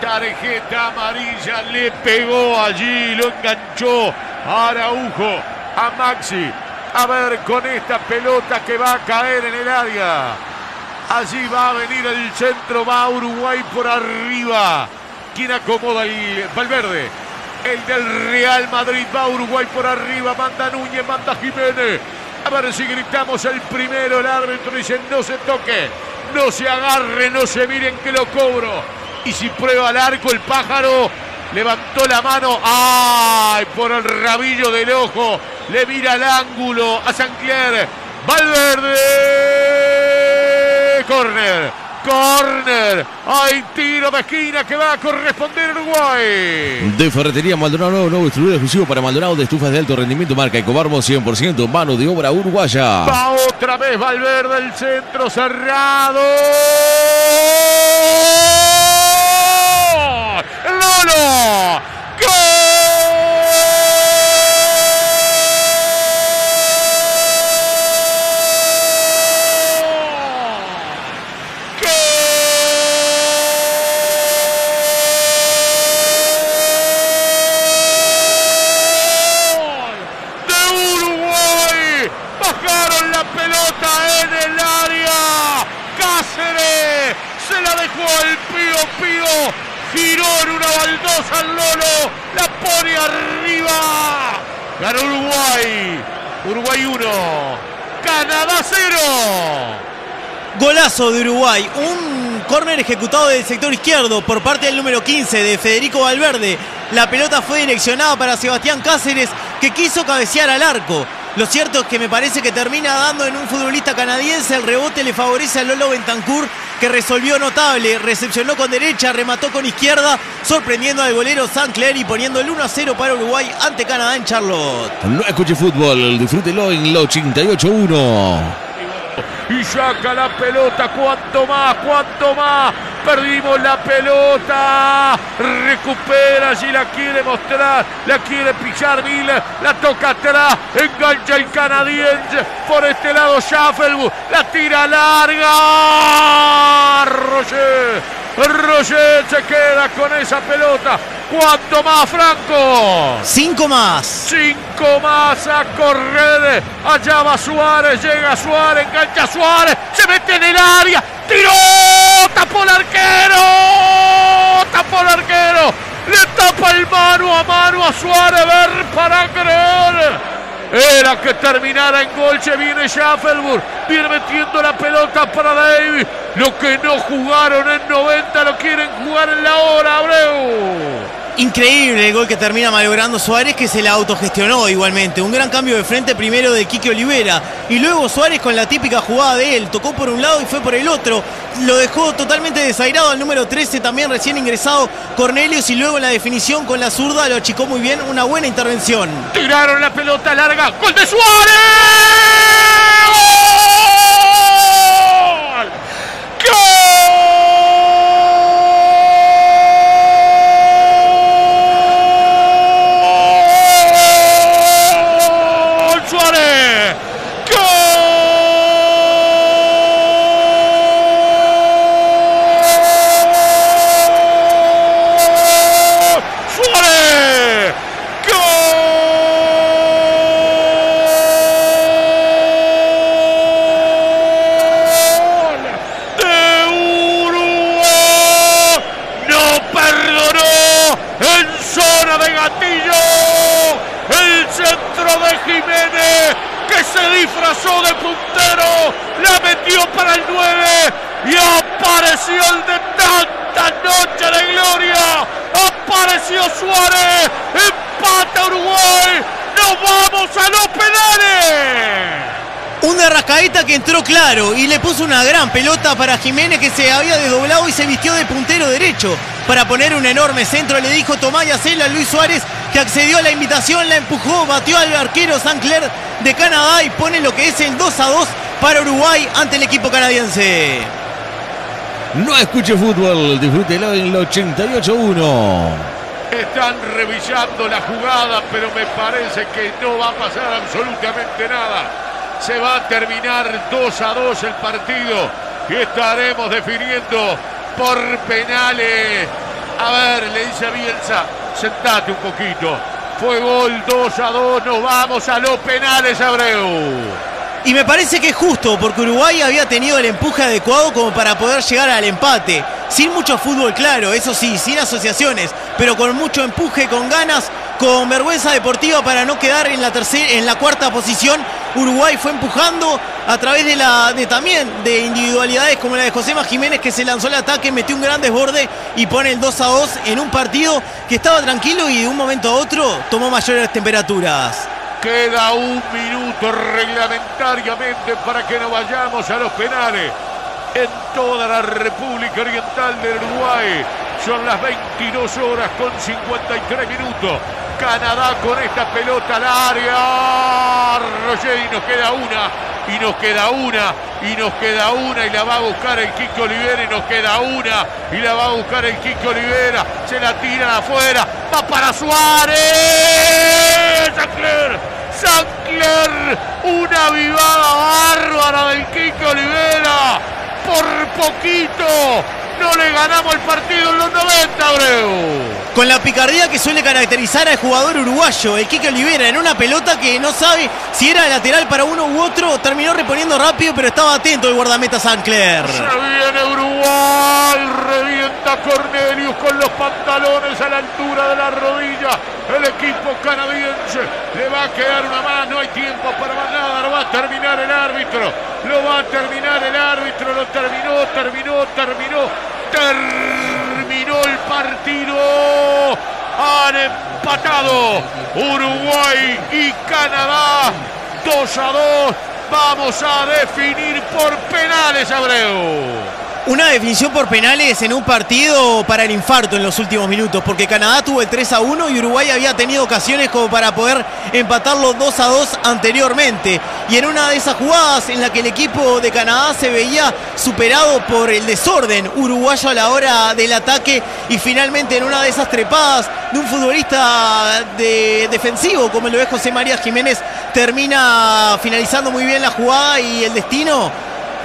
Tarjeta amarilla, le pegó allí, lo enganchó Araujo, a Maxi. A ver con esta pelota que va a caer en el área. Allí va a venir el centro, va Uruguay por arriba. ¿Quién acomoda el Valverde? El del Real Madrid va Uruguay por arriba, manda Núñez, manda Jiménez. A ver si gritamos el primero, el árbitro dice no se toque, no se agarre, no se miren que lo cobro. Y si prueba el arco, el pájaro levantó la mano, ¡ay! Por el rabillo del ojo, le mira el ángulo a Sancler. Valverde, corner. Corner. Hay tiro de esquina que va a corresponder Uruguay. De Ferretería Maldonado, nuevo distribuidor exclusivo para Maldonado de estufas de alto rendimiento, marca Ecobarbo 100%, mano de obra uruguaya. Va otra vez Valverde, el centro cerrado. ¡Lolo! 2 al Lolo, la pone arriba. Ganó Uruguay, Uruguay 1, Canadá 0. Golazo de Uruguay, un córner ejecutado del sector izquierdo por parte del número 15 de Federico Valverde. La pelota fue direccionada para Sebastián Cáceres que quiso cabecear al arco. Lo cierto es que me parece que termina dando en un futbolista canadiense. El rebote le favorece a Lolo Bentancur, que resolvió notable. Recepcionó con derecha, remató con izquierda, sorprendiendo al golero Sancler y poniendo el 1 a 0 para Uruguay ante Canadá en Charlotte. No escuche fútbol, disfrútelo en la 88-1 y saca la pelota. ¿Cuánto más? ¿Cuánto más? Perdimos la pelota. Recupera si la quiere mostrar. La quiere pisar Miller. La toca atrás. Engancha el canadiense. Por este lado Schaffelburg. La tira larga. Roger. Roger se queda con esa pelota. ¿Cuánto más, Franco? Cinco más. Cinco más a correr. Allá va Suárez, llega Suárez, engancha Suárez, se mete en el área, tiró, tapó el arquero, tapó el arquero, le tapa el mano a mano a Suárez, ver para creer. Era que terminara en gol, se viene Schaffelburg, viene metiendo la pelota para David. Lo que no jugaron en 90 lo quieren jugar en la hora, Abreu. Increíble el gol que termina malogrando Suárez, que se la autogestionó igualmente. Un gran cambio de frente primero de Quique Olivera. Y luego Suárez con la típica jugada de él. Tocó por un lado y fue por el otro. Lo dejó totalmente desairado al número 13, también recién ingresado Cornelius. Y luego en la definición con la zurda lo achicó muy bien. Una buena intervención. Tiraron la pelota larga. ¡Gol de Suárez! Y le puso una gran pelota para Jiménez que se había desdoblado y se vistió de puntero derecho para poner un enorme centro. Le dijo Tomás Yacela a Luis Suárez que accedió a la invitación, la empujó, batió al arquero Sancler de Canadá y pone lo que es el 2 a 2 para Uruguay ante el equipo canadiense. No escuche fútbol, disfrútelo en el 88-1. Están revisando la jugada, pero me parece que no va a pasar absolutamente nada. Se va a terminar 2 a 2 el partido y estaremos definiendo por penales. A ver, le dice Bielsa, sentate un poquito. Fue gol 2 a 2, nos vamos a los penales, Abreu. Y me parece que es justo, porque Uruguay había tenido el empuje adecuado como para poder llegar al empate. Sin mucho fútbol claro, eso sí, sin asociaciones, pero con mucho empuje, con ganas, con vergüenza deportiva para no quedar en la tercera, en la cuarta posición. Uruguay fue empujando a través de la también de individualidades como la de José Jiménez que se lanzó al ataque, metió un gran desborde y pone el 2 a 2 en un partido que estaba tranquilo y de un momento a otro tomó mayores temperaturas. Queda un minuto reglamentariamente para que no vayamos a los penales en toda la República Oriental del Uruguay. Son las 22 horas con 53 minutos. Canadá con esta pelota al área. Roger y nos queda una. Y nos queda una. Y nos queda una. Y la va a buscar el Kiko Olivera. Y nos queda una. Y la va a buscar el Kiko Olivera. Se la tira afuera. Va para Suárez. Sancler. Sancler. Una vivada bárbara del Kiko Olivera. Por poquito no le ganamos el partido en los 90, Abreu. Con la picardía que suele caracterizar al jugador uruguayo, el Kike Olivera, en una pelota que no sabe si era lateral para uno u otro, terminó reponiendo rápido, pero estaba atento el guardameta Sancler. Se viene Uruguay, revienta Cornelius con los pantalones a la altura de la rodilla. El equipo canadiense le va a quedar una más, no hay tiempo para más nada, lo va a terminar el árbitro, lo va a terminar el árbitro, lo terminó, terminó, terminó terminó el partido. Han empatado Uruguay y Canadá 2 a 2. Vamos a definir por penales, Abreu. Una definición por penales en un partido para el infarto en los últimos minutos, porque Canadá tuvo el 3 a 1 y Uruguay había tenido ocasiones como para poder empatarlo 2 a 2 anteriormente. Y en una de esas jugadas en la que el equipo de Canadá se veía superado por el desorden uruguayo a la hora del ataque y finalmente en una de esas trepadas de un futbolista de defensivo como lo es José María Jiménez termina finalizando muy bien la jugada y el destino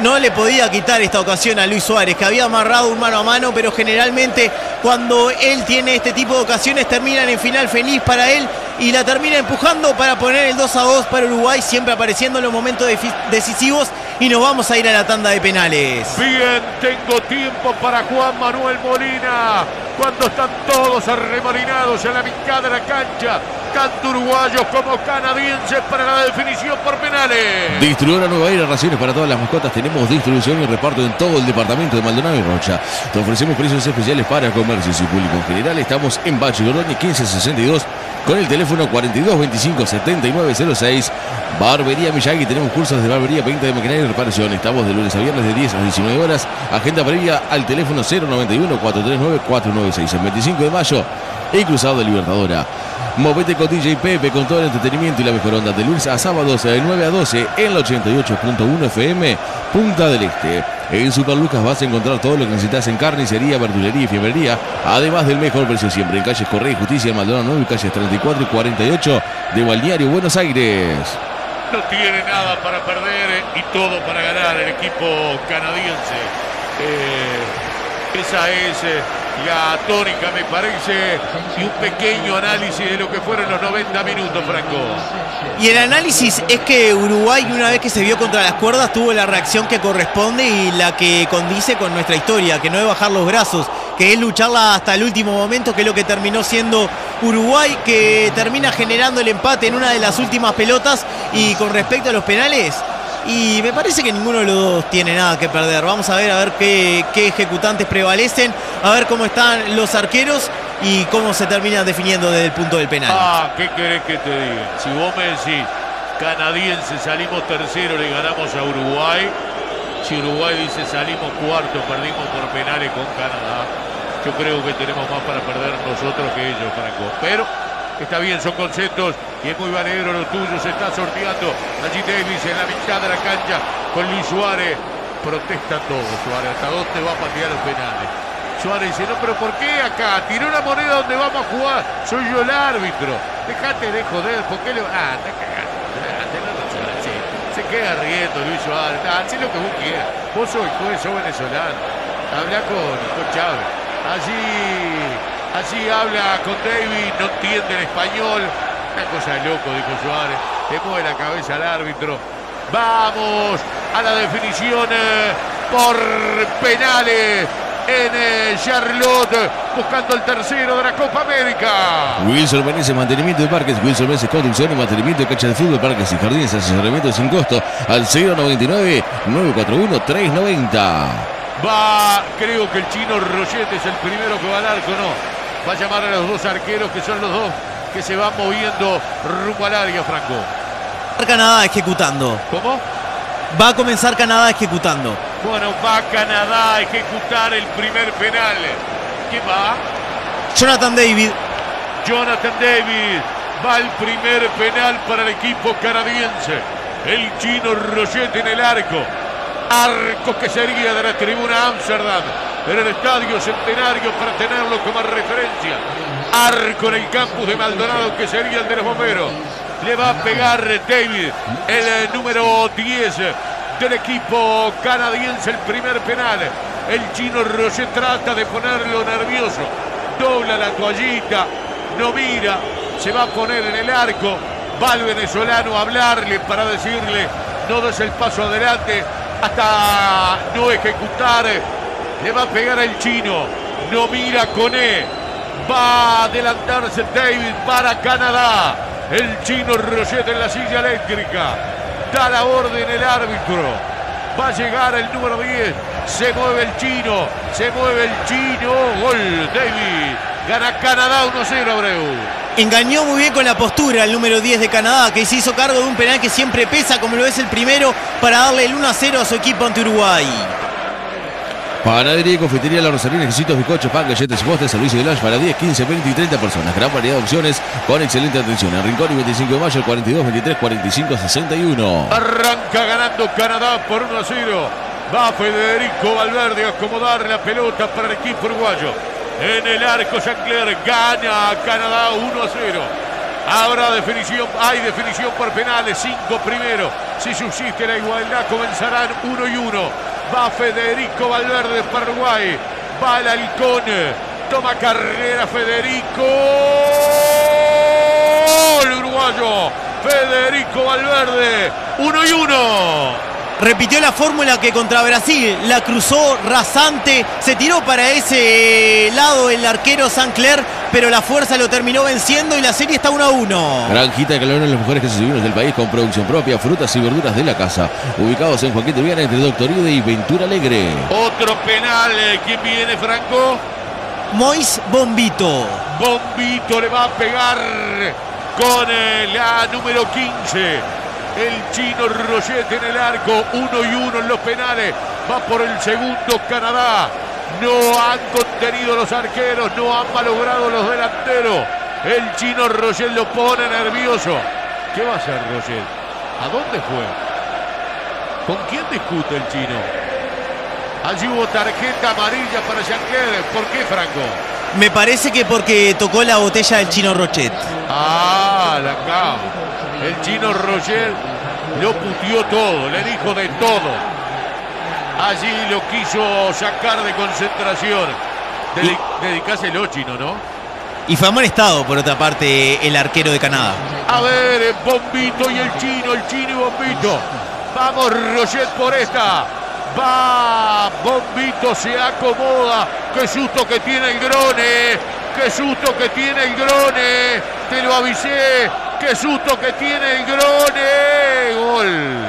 no le podía quitar esta ocasión a Luis Suárez, que había amarrado un mano a mano, pero generalmente cuando él tiene este tipo de ocasiones terminan en final feliz para él y la termina empujando para poner el 2 a 2 para Uruguay, siempre apareciendo en los momentos decisivos y nos vamos a ir a la tanda de penales. Bien, tengo tiempo para Juan Manuel Molina, cuando están todos arremolinados en la mitad de la cancha tanto uruguayos como canadienses para la definición por penales. Distribuidora Nueva Era, raciones para todas las mascotas. Tenemos distribución y reparto en todo el departamento de Maldonado y Rocha. Te ofrecemos precios especiales para comercios y público en general. Estamos en Bache Gordoni 1562 con el teléfono 4225 7906. Barbería Miyagi. Tenemos cursos de barbería, pinta de maquinaria y reparación. Estamos de lunes a viernes de 10 a 19 horas. Agenda previa al teléfono 091 439 496. El 25 de mayo y Cruzado de Libertadora. Movete con DJ Pepe con todo el entretenimiento y la mejor onda de lunes a sábados de 9 a 12 en la 88.1 FM Punta del Este. En Super Lucas vas a encontrar todo lo que necesitas en carnicería, verdulería y fiebrería, además del mejor precio siempre en calles Correa y Justicia, Maldonado 9 y calles 34 y 48 de Balneario, Buenos Aires. No tiene nada para perder eh, y todo para ganar el equipo canadiense. Eh, esa es eh, tónica, me parece, y un pequeño análisis de lo que fueron los 90 minutos, Franco. Y el análisis es que Uruguay, una vez que se vio contra las cuerdas, tuvo la reacción que corresponde y la que condice con nuestra historia, que no es bajar los brazos, que es lucharla hasta el último momento, que es lo que terminó siendo Uruguay, que termina generando el empate en una de las últimas pelotas. Y con respecto a los penales, y me parece que ninguno de los dos tiene nada que perder. Vamos a ver a ver qué, ejecutantes prevalecen, a ver cómo están los arqueros y cómo se terminan definiendo desde el punto del penal. Ah, ¿qué querés que te diga? Si vos me decís canadiense salimos tercero, le ganamos a Uruguay. Si Uruguay dice salimos cuarto, perdimos por penales con Canadá. Yo creo que tenemos más para perder nosotros que ellos, Franco. Pero Está bien, son conceptos y es muy valedero lo tuyo. Se está sorteando allí Davis en la mitad de la cancha con Luis Suárez. Protesta todo Suárez. ¿Hasta dónde va a patear los penales? Suárez dice, no, pero ¿por qué acá? Tiró una moneda donde vamos a jugar. Soy yo el árbitro. Dejate de joder. ¿Por qué le Ah, está cagando. Se queda riendo Luis Suárez. Ah, haz lo que vos quieras. Vos sos juez, sos venezolano. Habla con, con Chávez. Allí Allí habla con David, no entiende el español. Una cosa de loco, dijo Suárez. Le mueve la cabeza al árbitro. Vamos a la definición eh, por penales en eh, Charlotte, buscando el tercero de la Copa América. Wilson Benítez, mantenimiento de parques. Wilson Benítez, construcción y mantenimiento de cancha de fútbol, parques y jardines, asesoramiento sin costo al 099 941 390. Va, creo que el chino Rochete es el primero que va al arco, no. Va a llamar a los dos arqueros que son los dos que se van moviendo rumbo al área, Franco. Canadá ejecutando. ¿Cómo? Va a comenzar Canadá ejecutando. Bueno, va Canadá a ejecutar el primer penal. ¿Quién va? Jonathan David. Jonathan David. Va el primer penal para el equipo canadiense. El chino Rochette en el arco. Arco que sería de la tribuna Amsterdam. En el estadio centenario para tenerlo como referencia. Arco en el campus de Maldonado que sería el de los bomberos. Le va a pegar David, el eh, número 10 del equipo canadiense, el primer penal. El chino Roger trata de ponerlo nervioso. Dobla la toallita, no mira, se va a poner en el arco. Va el venezolano a hablarle para decirle no des el paso adelante hasta no ejecutar. Le va a pegar el chino, no mira con E. Va a adelantarse David para Canadá. El chino Roget en la silla eléctrica. Da la orden el árbitro. Va a llegar el número 10. Se mueve el chino. Se mueve el chino. Gol, David. Gana Canadá 1-0, Abreu. Engañó muy bien con la postura el número 10 de Canadá, que se hizo cargo de un penal que siempre pesa, como lo es el primero, para darle el 1 0 a su equipo ante Uruguay. Panadería y confitería La Rosarina, quesitos, bizcochos, pan, galletas y postres, servicio de lunch para 10, 15, 20 y 30 personas. Gran variedad de opciones con excelente atención. En Rincón y 25 de mayo, el 42, 23, 45, 61. Arranca ganando Canadá por 1 0. Va Federico Valverde a acomodar la pelota para el equipo uruguayo. En el arco, Jean-Claire gana Canadá 1 0. Habrá definición, hay definición por penales, 5 primero. Si subsiste la igualdad, comenzarán 1 y 1. Va Federico Valverde para Uruguay. Va el halcón. Toma carrera Federico. El uruguayo. Federico Valverde. Uno y uno. Repitió la fórmula que contra Brasil la cruzó rasante, se tiró para ese lado el arquero Sancler, pero la fuerza lo terminó venciendo y la serie está 1 a 1. Granjita de calor en las mujeres que se subieron del país con producción propia, frutas y verduras de la casa. Ubicados en Joaquín de Viana entre Doctor Ide y Ventura Alegre. Otro penal. ¿Quién viene, Franco? Mois Bombito. Bombito le va a pegar con eh, la número 15. El chino Rochette en el arco, uno y uno en los penales. Va por el segundo Canadá. No han contenido los arqueros, no han malogrado los delanteros. El chino Rochelle lo pone nervioso. ¿Qué va a hacer Rochelle? ¿A dónde fue? ¿Con quién discute el chino? Allí hubo tarjeta amarilla para Jean-Claire. ¿Por qué, Franco? Me parece que porque tocó la botella del chino Rochet. Ah, la acá. El chino Roger lo puteó todo, le dijo de todo. Allí lo quiso sacar de concentración. Dedi dedicáselo, chino, ¿no? Y fue amonestado, por otra parte, el arquero de Canadá. A ver, el Bombito y el chino, el chino y Bombito. Vamos, Roger, por esta. Va, Bombito se acomoda. Qué susto que tiene el Grone. Qué susto que tiene el Grone. Te lo avisé. Qué susto que tiene el Grone. Gol.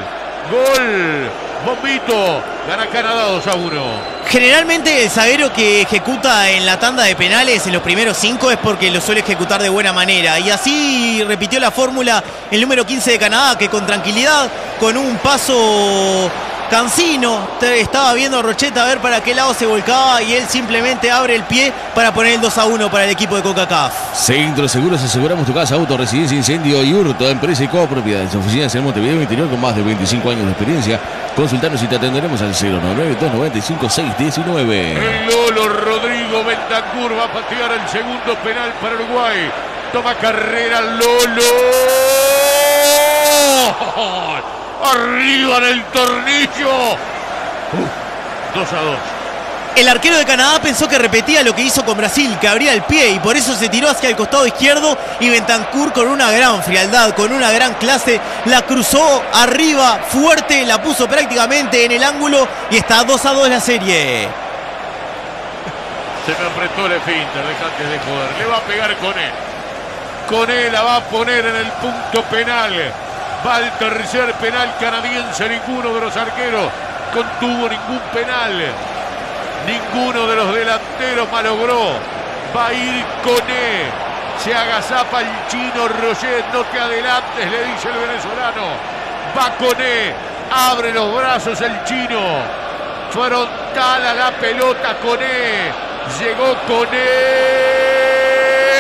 Gol. Bombito. Gana Canadá 2 a 1. Generalmente el zaguero que ejecuta en la tanda de penales en los primeros cinco es porque lo suele ejecutar de buena manera. Y así repitió la fórmula el número 15 de Canadá, que con tranquilidad, con un paso Cancino estaba viendo a Rocheta a ver para qué lado se volcaba y él simplemente abre el pie para poner el 2 a 1 para el equipo de CONCACAF. Centro Seguros aseguramos tu casa, auto, residencia, incendio y hurto, empresa y copropiedades. Oficinas en Montevideo Interior con más de 25 años de experiencia. Consultanos y te atenderemos al 099-295-619. El Lolo Rodrigo Bentancur va a patear el segundo penal para Uruguay. Toma carrera Lolo. Arriba en el tornillo. 2 a 2. El arquero de Canadá pensó que repetía lo que hizo con Brasil, que abría el pie y por eso se tiró hacia el costado izquierdo y Bentancur con una gran frialdad, con una gran clase, la cruzó arriba fuerte, la puso prácticamente en el ángulo y está 2 a 2 la serie. Se me apretó el finter, dejate de joder. Le va a pegar con él. Con él la va a poner en el punto penal. Va el tercer penal canadiense. Ninguno de los arqueros contuvo ningún penal. Ninguno de los delanteros malogró. Va a ir con él. Se agazapa el chino Roger. No te adelantes, le dice el venezolano. Va con él. Abre los brazos el chino. Frontal a la pelota con él. Llegó con él.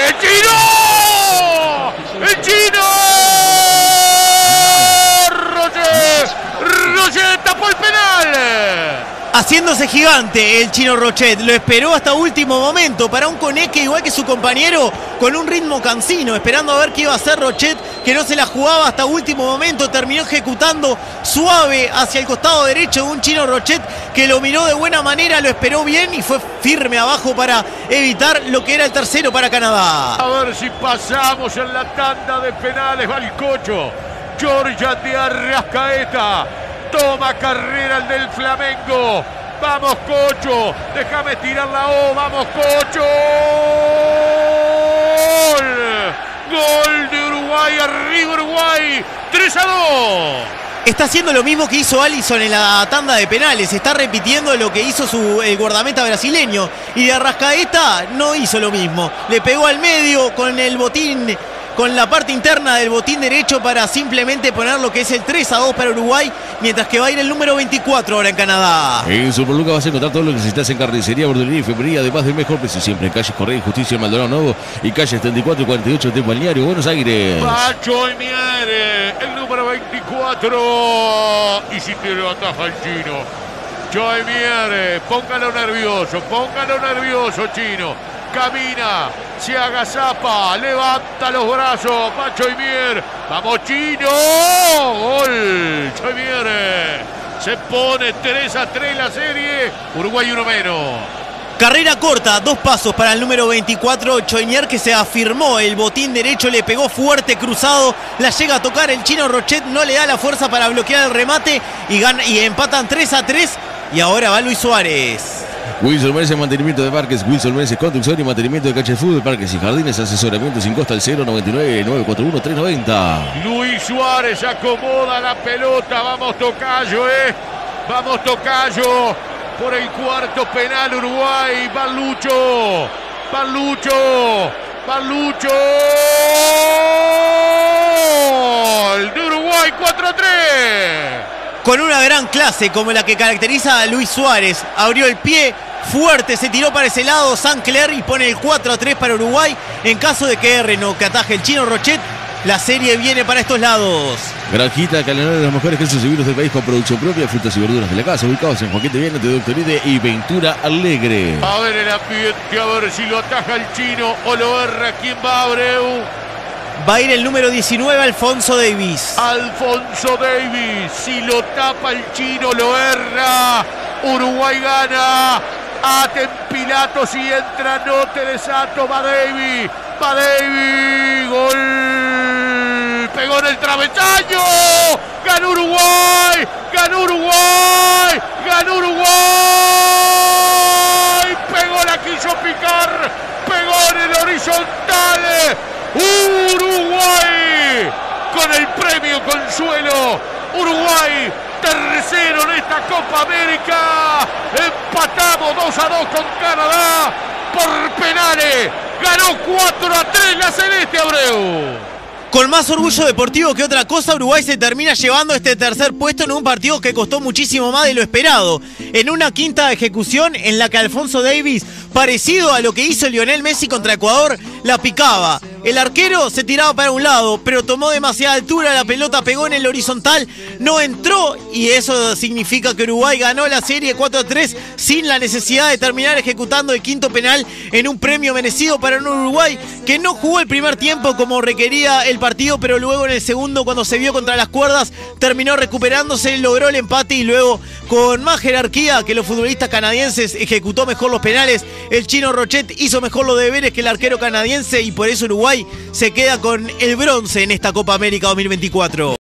¡El chino! ¡El chino! Haciéndose gigante el chino Rochet, lo esperó hasta último momento para un Coneque igual que su compañero con un ritmo cansino, esperando a ver qué iba a hacer Rochet, que no se la jugaba hasta último momento, terminó ejecutando suave hacia el costado derecho de un chino Rochet que lo miró de buena manera, lo esperó bien y fue firme abajo para evitar lo que era el tercero para Canadá. A ver si pasamos en la tanda de penales, va el cocho. Georgia de Arrascaeta. Toma carrera el del Flamengo. Vamos, Cocho. Déjame tirar la O. Vamos, Cocho. Gol. De Uruguay. Arriba Uruguay. 3 a 2. Está haciendo lo mismo que hizo Allison en la tanda de penales. Está repitiendo lo que hizo su, el guardameta brasileño. Y de Arrascaeta no hizo lo mismo. Le pegó al medio con el botín con la parte interna del botín derecho para simplemente poner lo que es el 3 a 2 para Uruguay, mientras que va a ir el número 24 ahora en Canadá. En Superluca vas a encontrar todo lo que necesitas en carnicería, bordería y febril, además del mejor precio siempre en calles Correa y Justicia Maldonado Nuevo y calles 34 y 48 de Balneario, Buenos Aires. Pacho Miere, el número 24. Y si te lo ataja el chino. Joy Miere, póngalo nervioso, póngalo nervioso, chino. Camina, se agazapa, levanta los brazos, Pacho y Mier. Vamos, chino. Gol, Joy Miere. Se pone 3 a 3 la serie. Uruguay uno menos. Carrera corta, dos pasos para el número 24, Choinier que se afirmó, el botín derecho le pegó fuerte, cruzado, la llega a tocar el chino Rochet, no le da la fuerza para bloquear el remate y, gana, y empatan 3 a 3 y ahora va Luis Suárez. Wilson Meneses, mantenimiento de parques, Wilson Meneses, construcción y mantenimiento de cancha de fútbol, parques y jardines, asesoramiento sin costa al 099 941 390. Luis Suárez acomoda la pelota. Vamos, Tocayo, ¿eh? Vamos, Tocayo. Por el cuarto penal, Uruguay. Va Lucho. Va Lucho. Va Lucho. Gol de Uruguay 4 a 3. Con una gran clase como la que caracteriza a Luis Suárez, abrió el pie fuerte, se tiró para ese lado San Clair y pone el 4 a 3 para Uruguay. En caso de que R no que ataje el chino Rochet, la serie viene para estos lados. Granjita Calendario de los mejores quesos seguros del país con producción propia, frutas y verduras de la casa, ubicados en Joaquín de Viena, de Doctoride y Ventura Alegre. A ver el ambiente, a ver si lo ataja el chino o lo erra. ¿Quién va, Abreu? Va a ir el número 19, Alfonso Davis. Alfonso Davis, si lo tapa el chino, lo erra. Uruguay gana. Aten Pilatos y entra, no te desato, va Davis. Va Davis, gol. Pegó en el travesaño. Ganó Uruguay. Ganó Uruguay. Ganó Uruguay. Pegó, la quiso picar. Pegó en el horizontal. Uruguay con el premio Consuelo. Uruguay tercero en esta Copa América. Empatamos 2 a 2 con Canadá por penales. Ganó 4 a 3 Abreu. Con más orgullo deportivo que otra cosa, Uruguay se termina llevando este tercer puesto en un partido que costó muchísimo más de lo esperado. En una quinta ejecución en la que Alfonso Davis, parecido a lo que hizo Lionel Messi contra Ecuador, la picaba. El arquero se tiraba para un lado, pero tomó demasiada altura, la pelota pegó en el horizontal, no entró y eso significa que Uruguay ganó la serie 4 a 3 sin la necesidad de terminar ejecutando el quinto penal en un premio merecido para un Uruguay que no jugó el primer tiempo como requería el partido, pero luego en el segundo, cuando se vio contra las cuerdas, terminó recuperándose, logró el empate y luego con más jerarquía que los futbolistas canadienses ejecutó mejor los penales. El chino Rochet hizo mejor los deberes que el arquero canadiense y por eso Uruguay se queda con el bronce en esta Copa América 2024.